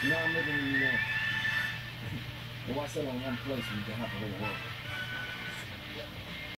So now I'm living in New York. Why settle in one place when you can have the whole world?